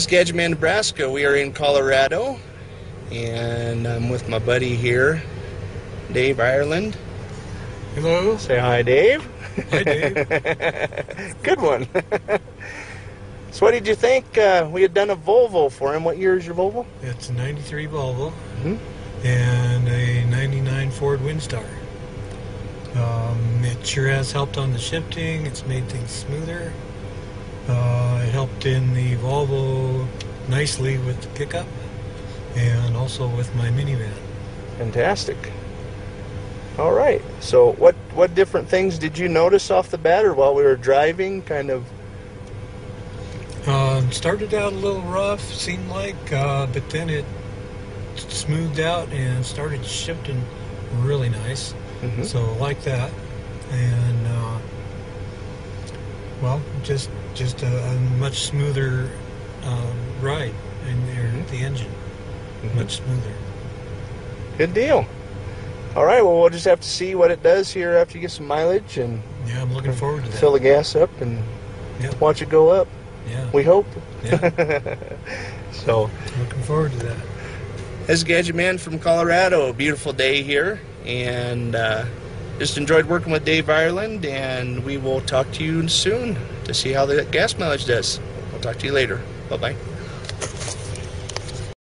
Skagit-Man, Nebraska. We are in Colorado, and I'm with my buddy here, Dave Ireland. Hello. Say hi, Dave. Hi, Dave. Good one. so, what did you think? Uh, we had done a Volvo for him. What year is your Volvo? It's a 93 Volvo Mhm. and a 99 Ford Windstar. Um, it sure has helped on the shifting. It's made things smoother. Uh, it helped in the Volvo nicely with the pickup and also with my minivan. Fantastic. All right. So, what what different things did you notice off the bat, or while we were driving? Kind of. Um, started out a little rough, seemed like, uh, but then it smoothed out and started shifting really nice. Mhm. So like that, and uh, well, just just a, a much smoother um, ride in there, Mhm. the engine, Mhm. much smoother. Good deal. All right. Well, we'll just have to see what it does here after you get some mileage and Yeah, I'm looking forward to that. fill the gas up and Yeah, watch it go up. yeah, We hope. yeah. So, looking forward to that. as a gadget man from Colorado, a beautiful day here, and uh, just enjoyed working with Dave Ireland. And we will talk to you soon to see how the gas mileage does. We'll talk to you later. Bye bye.